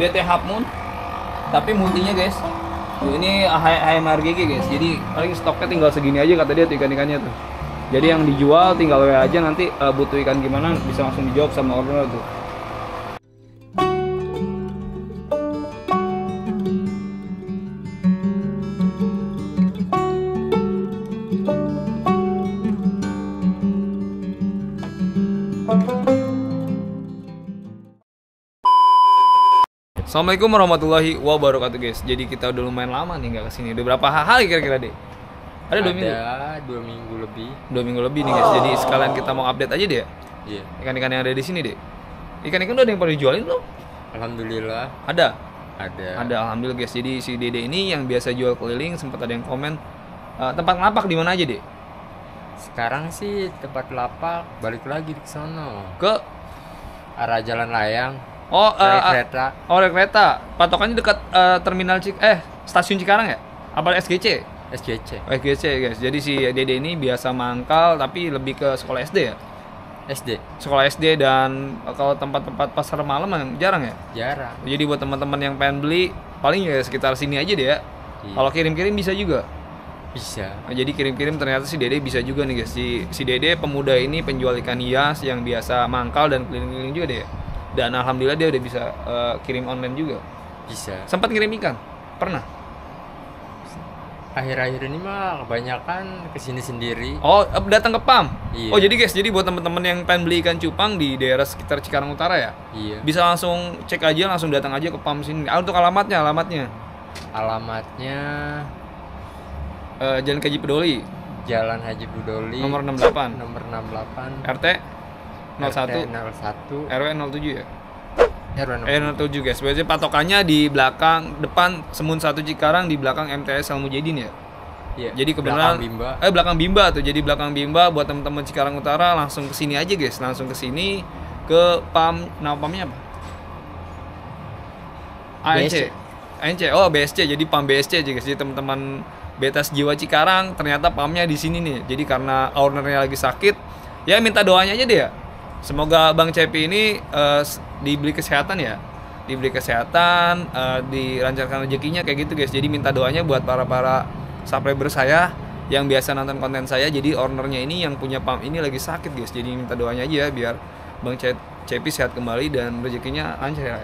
DT Half Moon tapi multinya guys. Tuh, ini HMRGG guys. Jadi paling stoknya tinggal segini aja kata dia tuh ikan-ikannya tuh. Jadi yang dijual tinggal WA aja nanti uh, butuh ikan gimana bisa langsung dijawab sama owner tuh Assalamualaikum warahmatullahi wabarakatuh guys. Jadi kita udah lumayan lama nih nggak ke sini. Udah berapa hari kira-kira deh? Ada dua minggu. Ada dua minggu lebih. Dua minggu lebih nih guys. Jadi sekalian kita mau update aja deh. Iya. Ikan-ikan yang ada di sini deh. Ikan-ikan udah ada yang pada dijualin belum? Alhamdulillah Ada. ada. Ada alhamdulillah guys. Jadi si Dede ini yang biasa jual keliling sempat ada yang komen "Eh, tempat lapak di mana aja deh? Sekarang sih tempat lapak balik lagi ke sono. Ke Arah jalan layang. Oh, eh, Rel eh, kereta. oh rel kereta. Patokannya dekat eh, terminal Cik eh stasiun Cikarang ya? Apa SGC? SGC. Oh, SGC guys. Jadi si Dede ini biasa mangkal tapi lebih ke sekolah SD ya? SD. Sekolah SD dan eh, kalau tempat-tempat pasar malam jarang ya? Jarang. Jadi buat teman-teman yang pengen beli paling ya sekitar sini aja deh ya. Iya. Kalau kirim-kirim bisa juga. Bisa. Nah, jadi kirim-kirim ternyata si Dede bisa juga nih guys. Si si Dede pemuda ini penjual ikan hias yang biasa mangkal dan keliling-keliling juga deh. ya. Dan alhamdulillah dia udah bisa eh, kirim online juga. Bisa. Sempat ngirim ikan? Pernah? Akhir-akhir ini mah kebanyakan ke sini sendiri. Oh, eh, datang ke PAM. Iya. Oh, jadi guys, jadi buat teman-teman yang pengen beli ikan cupang di daerah sekitar Cikarang Utara ya, Iya. bisa langsung cek aja, langsung datang aja ke PAM sini. Ah, untuk alamatnya, alamatnya Alamatnya eh, Jalan Kaji Peduli, Jalan Haji Budoli. nomor 68, nomor 68. RT 01, 01 RW 07 ya. RW Eh 07 guys. Berarti patokannya di belakang depan Semun 1 Cikarang di belakang MTS Al Mujahidin ya. Iya. Jadi kebenaran Belakang Bimba. eh belakang Bimba tuh. Jadi belakang Bimba buat teman-teman Cikarang Utara langsung ke sini aja guys. Langsung ke sini ke PAM nama PAMnya apa? ANC. BSC. ANC. Oh, BSC. Jadi PAM BSC aja guys. Jadi teman-teman Betas Jiwa Cikarang ternyata PAMnya di sini nih. Jadi karena ownernya lagi sakit, ya minta doanya aja deh ya. Semoga Bang Cepi ini eh, s- diberi kesehatan ya. Diberi kesehatan, eh, dilancarkan rezekinya kayak gitu guys. Jadi minta doanya buat para-para subscriber saya yang biasa nonton konten saya. Jadi ownernya ini yang punya PAM ini lagi sakit guys. Jadi minta doanya aja biar Bang Ce- Cepi sehat kembali dan rezekinya lancar ya.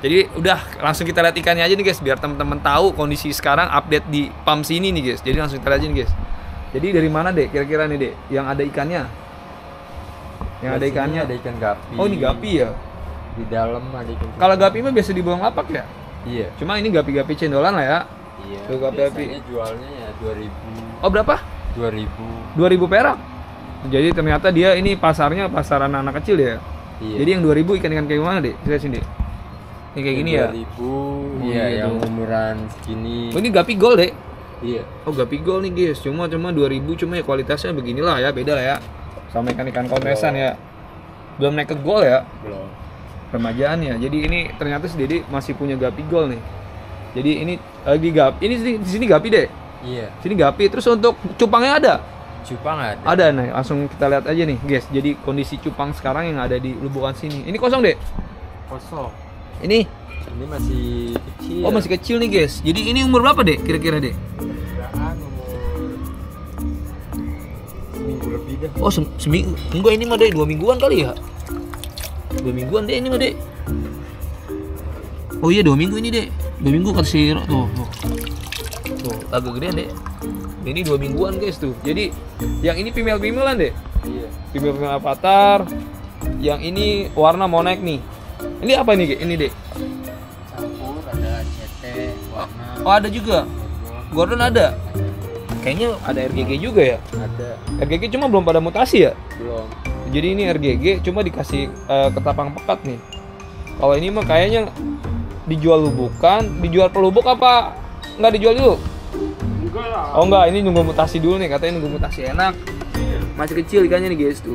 Jadi udah langsung kita lihat ikannya aja nih guys biar teman-teman tahu kondisi sekarang update di PAM sini nih guys. Jadi langsung kita lihat aja nih guys. Jadi dari mana dek kira-kira nih dek yang ada ikannya? Yang ada ikannya? ada ikan gapi. Oh ini gapi ya. Di dalam ada ikan. Kalau gapi mah biasa dibuang lapak ya. Iya. Cuma ini gapi-gapi cendolan lah ya. Iya. Tuh, gapi-gapi. Biasanya jualnya ya 2000. Oh berapa? 2000. 2000 perak. Jadi ternyata dia ini pasarnya pasaran anak kecil ya. Iya. Jadi yang 2000 ikan-ikan kayak gimana dek? Saya sini. Ini kayak gini ya. 2000. iya Iya, yang tuh. umuran segini. Oh ini gapi gold dek. Iya. Oh gapi gold nih guys, cuma cuma 2000 cuma ya kualitasnya beginilah ya, beda lah ya. Sama ikan-ikan kontesan ya. Belum naik ke gold ya, Belum. remajaan ya. Jadi ini ternyata si Dedi masih punya gapi gold nih. Jadi ini lagi gapi, ini di, di sini gapi deh. Iya. Sini gapi, terus untuk cupangnya ada. Cupang ada. Ada nih, langsung kita lihat aja nih, guys. Jadi kondisi cupang sekarang yang ada di lubukan sini. Ini kosong deh. Kosong. Ini, Ini masih kecil. oh masih kecil nih guys. Jadi ini umur berapa deh kira-kira deh? Lebih dah. Oh sem seminggu enggak ini mah deh dua mingguan kali ya? Dua mingguan deh ini mah deh oh iya dua minggu ini deh dua minggu kasih tuh. Tuh tuh agak gedean deh ini dua mingguan guys tuh. Jadi yang ini female femalean deh Iya. female female avatar. Yang ini warna naik nih. Ini apa nih ini deh Campur ada CT warna. oh ada juga? Gordon ada kayaknya ada RGG juga ya Ada. RGG cuma belum pada mutasi ya Belum. Jadi ini RGG cuma dikasih eh, ketapang pekat nih. Kalau ini mah kayaknya dijual lubukan, dijual pelubuk apa nggak dijual dulu? Enggak lah. Oh enggak, ini nunggu mutasi dulu nih, katanya nunggu mutasi enak. Masih kecil ikannya nih guys tuh.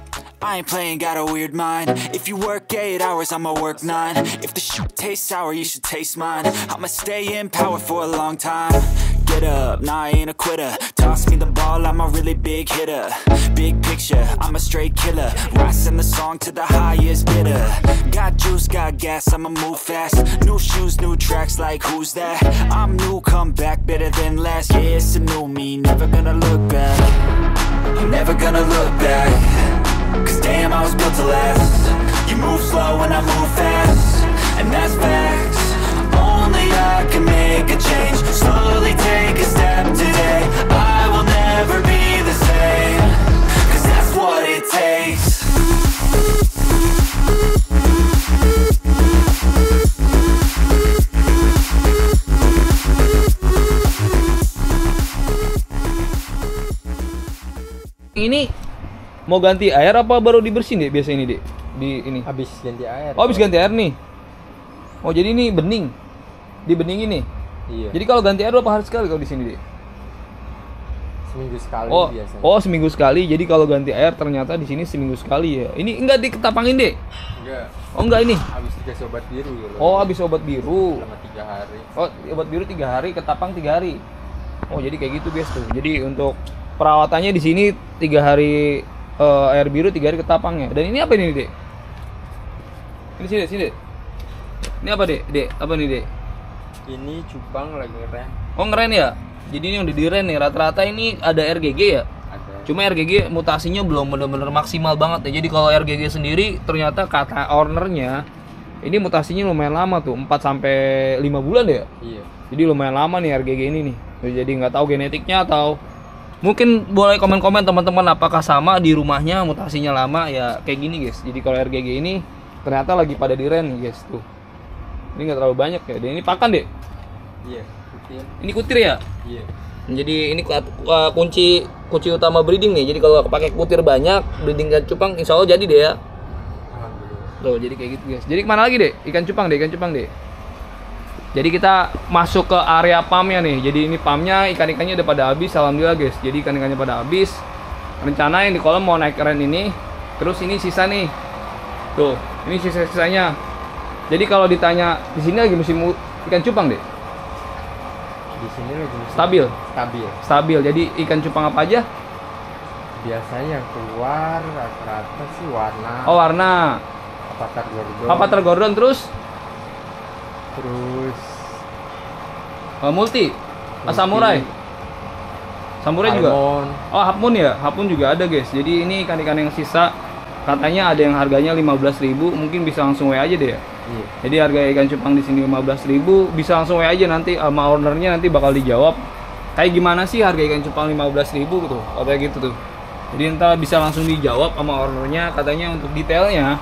I ain't playing, got a weird mind. If you work 8 hours, I'ma work 9 If the shit tastes sour, you should taste mine. I'ma stay in power for a long time. Get up, nah I ain't a quitter. Toss me the ball, I'm a really big hitter. Big picture, I'm a straight killer. Rising the song to the highest bidder. Got juice, got gas, I'ma move fast. New shoes, new tracks, like who's that? I'm new, come back, better than last. Yeah, it's a new me, never gonna look back. Never gonna look back I was built to last. You move slow and I move fast. And that's facts. Only I can make a change. Slowly take a step today mau ganti air apa baru dibersihin deh biasa ini deh di ini. Habis ganti air. Oh habis ganti air nih. Oh jadi ini bening, dibeningin nih. Iya. Jadi kalau ganti air berapa hari sekali kalau di sini deh? seminggu sekali Oh, biasanya. oh seminggu sekali. Jadi kalau ganti air ternyata di sini seminggu sekali ya. Ini enggak diketapangin deh. Enggak. Oh enggak ini. Habis dikasih obat biru gitu. Oh habis obat biru. selama tiga hari. Oh obat biru tiga hari, ketapang tiga hari. Oh jadi kayak gitu guys tuh. Jadi untuk perawatannya di sini tiga hari eh, air biru, tiga hari ketapangnya. Dan ini apa ini dek? Ini sini sini. Dek. Ini apa dek? Dek apa nih dek? Ini cupang lagi ngerem. Oh ngeren ya. Jadi ini udah diren nih. Rata-rata ini ada RGG ya. Ada. Cuma RGG mutasinya belum bener-bener maksimal banget ya. Jadi kalau RGG sendiri ternyata kata ownernya ini mutasinya lumayan lama tuh, 4 sampai 5 bulan ya. Iya. Jadi lumayan lama nih RGG ini nih. Jadi nggak tahu genetiknya atau mungkin boleh komen-komen teman-teman apakah sama di rumahnya mutasinya lama ya kayak gini guys. Jadi kalau RGG ini ternyata lagi pada diren nih guys tuh. Ini nggak terlalu banyak ya. Dan ini pakan deh. Iya. Rutin. Ini kutir ya. Iya. Jadi ini ku- uh, kunci kunci utama breeding nih. Jadi kalau pakai kutir banyak, breeding ikan cupang insya Allah jadi deh ya. Tuh, jadi kayak gitu guys. Jadi ke mana lagi deh? Ikan cupang deh, ikan cupang deh. Jadi kita masuk ke area pamnya nih. Jadi ini pamnya ikan-ikannya udah pada habis. Alhamdulillah guys. Jadi ikan-ikannya pada habis. Rencana yang di kolam mau naik keren ini. Terus ini sisa nih. Tuh, ini sisa-sisanya. Jadi kalau ditanya di sini lagi musim ikan cupang deh. Di sini lagi musim Stabil. Stabil. Stabil. Jadi ikan cupang apa aja? Biasanya yang keluar rata-rata sih warna. Oh, warna. Avatar Gordon. Avatar Gordon terus Terus uh, multi. Ah, samurai. Samurai juga. Oh, Hapun ya? Hapun juga ada, guys. Jadi ini ikan-ikan yang sisa katanya ada yang harganya 15.000, mungkin bisa langsung WA aja deh ya. Iya. Jadi harga ikan cupang di sini 15.000, bisa langsung WA aja nanti sama ownernya nanti bakal dijawab. Kayak gimana sih harga ikan cupang 15.000 gitu? Katanya gitu tuh. Jadi entar bisa langsung dijawab sama ownernya katanya untuk detailnya.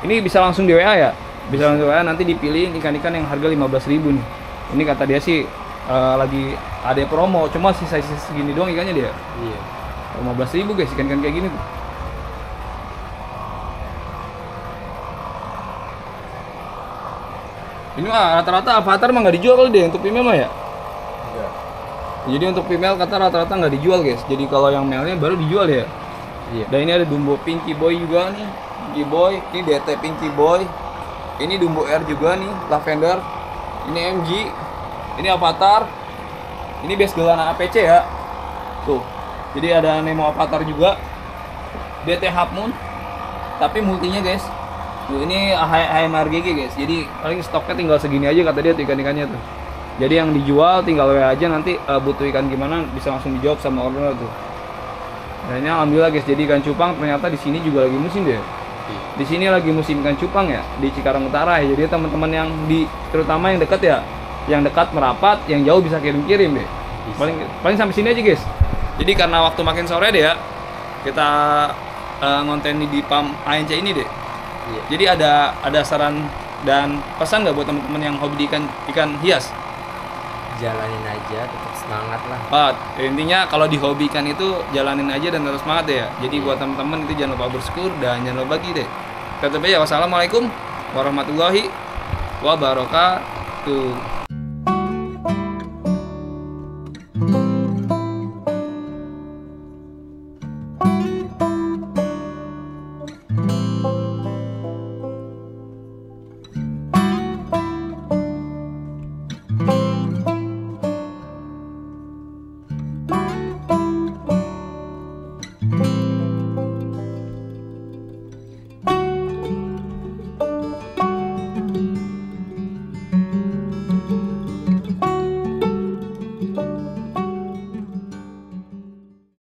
Ini bisa langsung di WA ya? Bisa langsung WA nanti dipilih ikan-ikan yang harga 15.000 nih. Ini kata dia sih eh, lagi ada promo, cuma sisa-sisa segini doang ikannya dia. Iya. 15.000 guys ikan-ikan kayak gini tuh. Ini mah rata-rata avatar mah nggak dijual kali deh untuk female mah ya. Enggak. Jadi untuk female kata rata-rata nggak dijual guys. Jadi kalau yang male-nya baru dijual ya. Iya. Dan ini ada Dumbo Pinky Boy juga nih. Pinky Boy, ini DT Pinky Boy. Ini Dumbo R juga nih, Lavender. Ini MG. Ini Avatar. Ini base gelana APC ya. Tuh. Jadi ada Nemo Avatar juga. DT Half Moon. Tapi multinya guys. Tuh ini HMRGG guys. Jadi paling stoknya tinggal segini aja kata dia tuh ikan-ikannya tuh. Jadi yang dijual tinggal WA aja nanti eh, butuh ikan gimana bisa langsung dijawab sama owner tuh. Ini alhamdulillah guys, jadi ikan cupang ternyata di sini juga lagi musim deh. Di sini lagi musim ikan cupang ya di Cikarang Utara ya. Jadi teman-teman yang di terutama yang dekat ya, yang dekat merapat, yang jauh bisa kirim-kirim deh. Paling paling sampai sini aja guys. Jadi karena waktu makin sore deh ya, kita eh, ngonten di pam ANC ini deh. Iya. Jadi ada ada saran dan pesan nggak buat teman-teman yang hobi di ikan ikan hias? Jalanin aja, tetap semangat lah. Ah, intinya kalau dihobikan itu jalanin aja dan terus semangat ya. Jadi buat teman-teman itu jangan lupa bersyukur dan jangan lupa bagi deh. Tetap aja wassalamualaikum warahmatullahi wabarakatuh